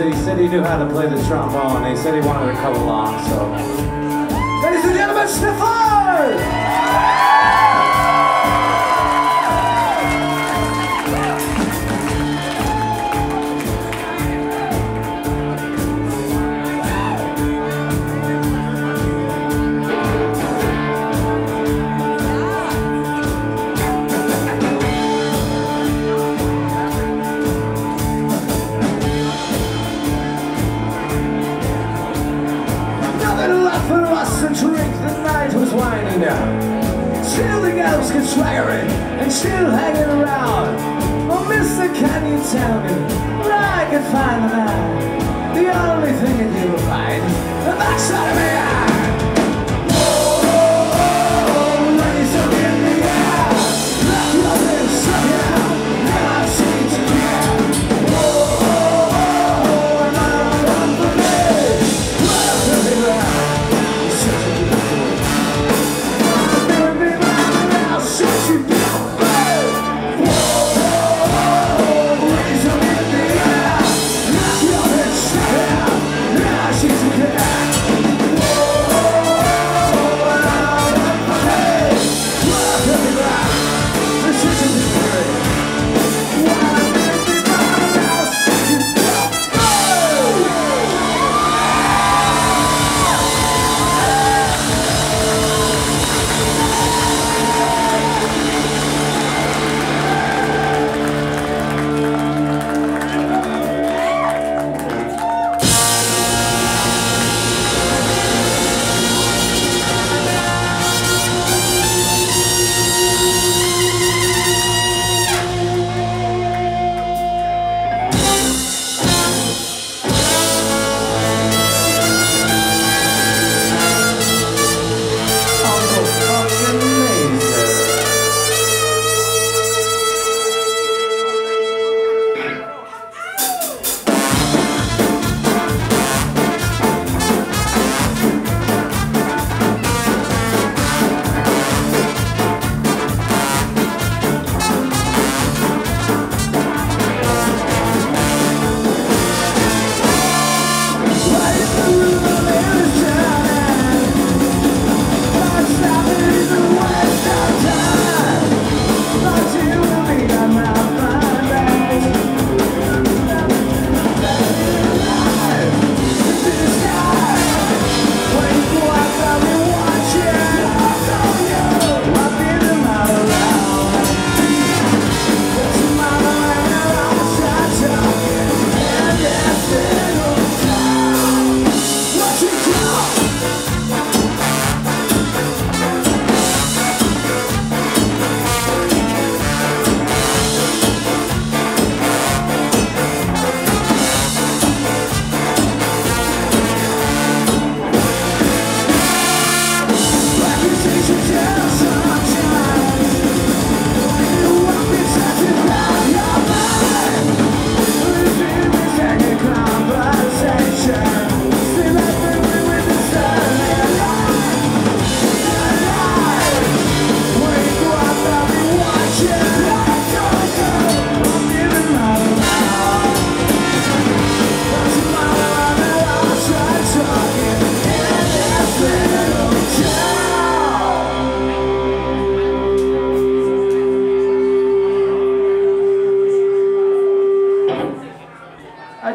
He said he knew how to play the trombone. He said he wanted to come along, so. Ladies and gentlemen, Stefan! Backside of me.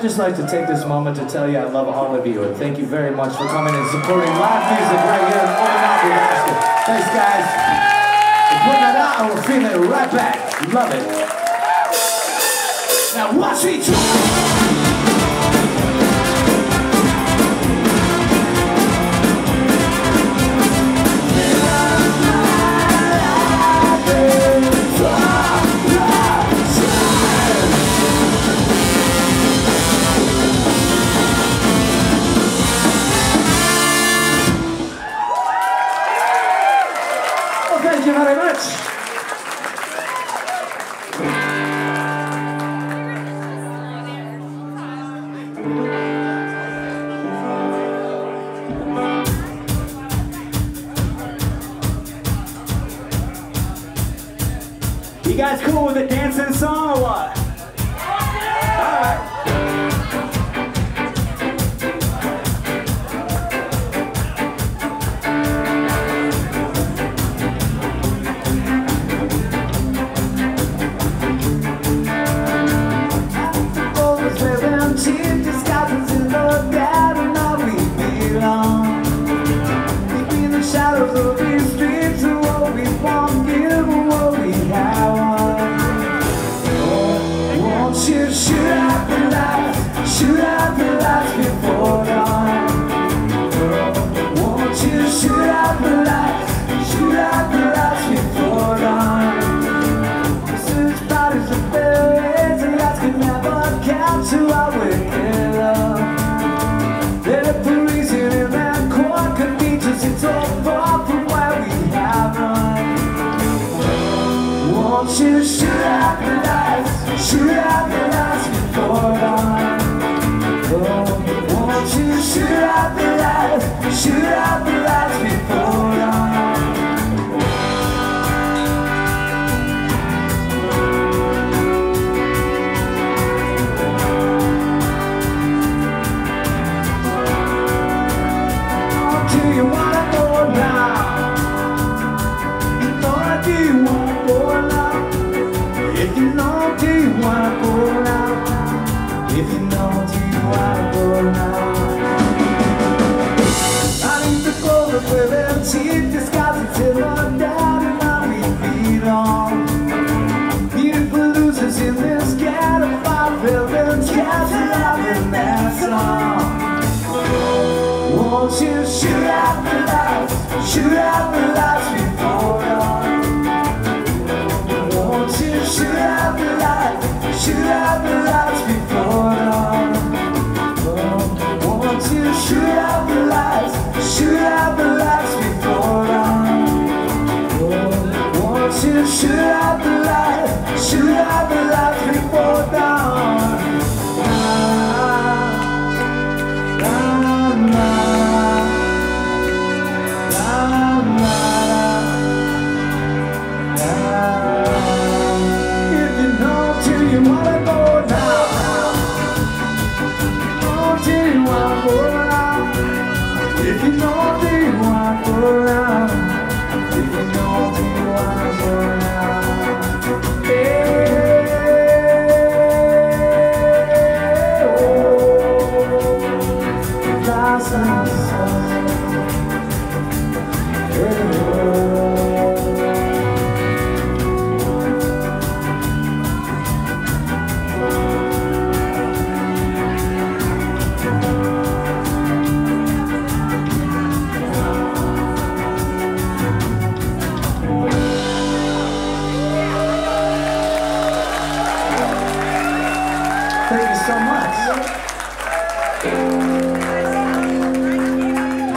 Just like to take this moment to tell you I love all of you and thank you very much for coming and supporting live music right here in Omaha Nebraska. Thanks, guys. We're out and we're feeling right back. Love it. Now watch me try. Shoot out the lights before should I be?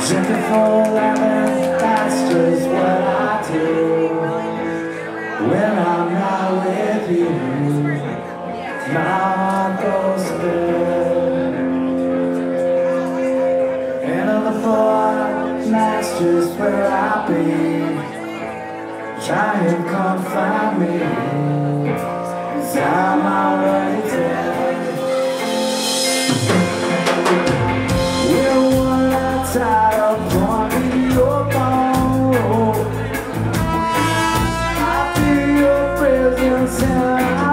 Drinking for lemons, that's just what I do When I'm not with you My heart goes good And on the floor, that's just where I be Try and come find me Cause I'm already Yeah.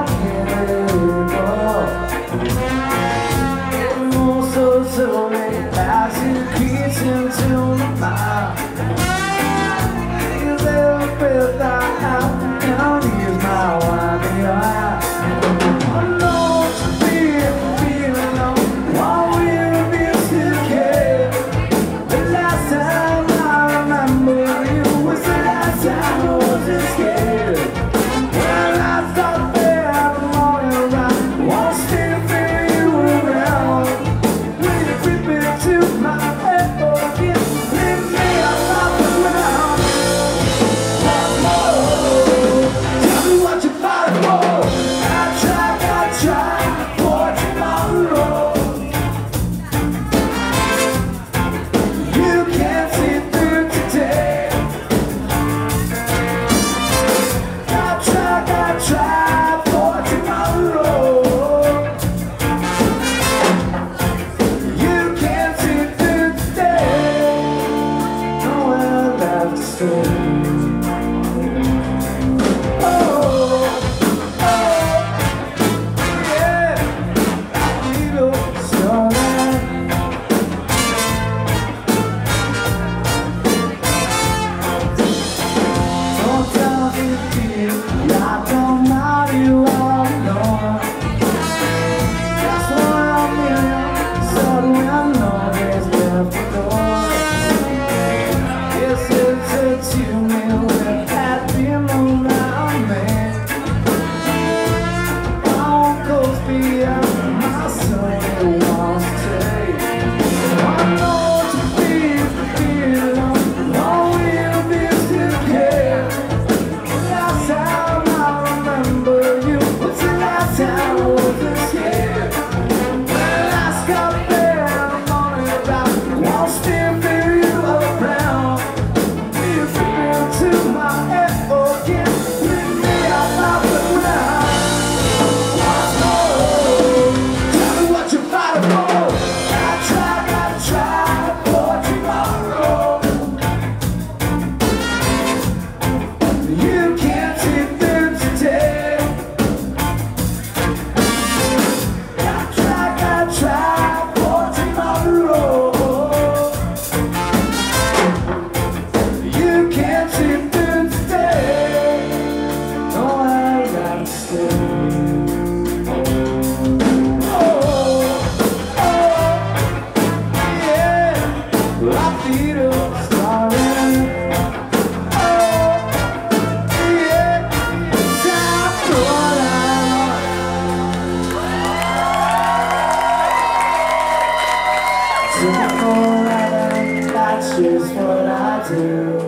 do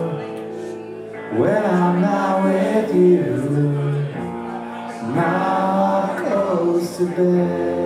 when I'm not with you? Now goes to bed.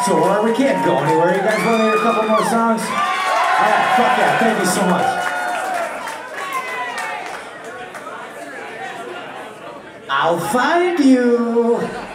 Back tour. We can't go anywhere. You guys want to hear a couple more songs? All right, fuck yeah. Thank you so much. I'll find you.